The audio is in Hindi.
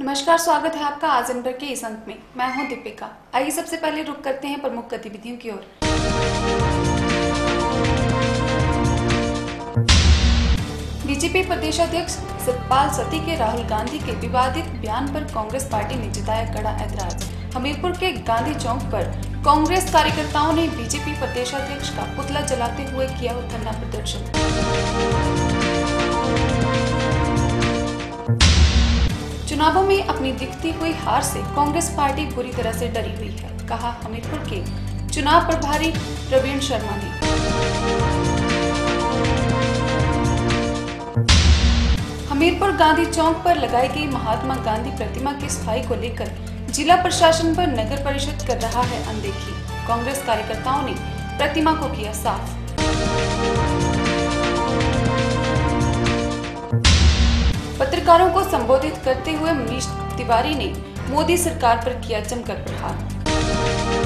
नमस्कार, स्वागत है आपका आज अंबर के इस अंक में। मैं हूँ दीपिका। आइए सबसे पहले रुक करते हैं प्रमुख गतिविधियों की ओर। बीजेपी प्रदेश अध्यक्ष सतपाल सती के राहुल गांधी के विवादित बयान पर कांग्रेस पार्टी ने जताया कड़ा ऐतराज। हमीरपुर के गांधी चौक पर कांग्रेस कार्यकर्ताओं ने बीजेपी प्रदेश अध्यक्ष का पुतला जलाते हुए किया धरना प्रदर्शन। चुनावों में अपनी दिखती हुई हार से कांग्रेस पार्टी बुरी तरह से डरी हुई है, कहा हमीरपुर के चुनाव प्रभारी प्रवीण शर्मा ने। हमीरपुर गांधी चौक पर लगाई गई महात्मा गांधी प्रतिमा की सफ़ाई को लेकर जिला प्रशासन पर नगर परिषद कर रहा है अनदेखी। कांग्रेस कार्यकर्ताओं ने प्रतिमा को किया साफ़। पत्रकारों को संबोधित करते सतीश तिवारी ने मोदी सरकार पर किया चमकर प्रहार।